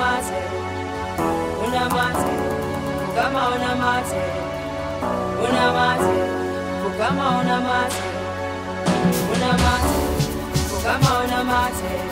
unamate, unamate, kama unamate, unamate, kama unamate, unamate, kama unamate.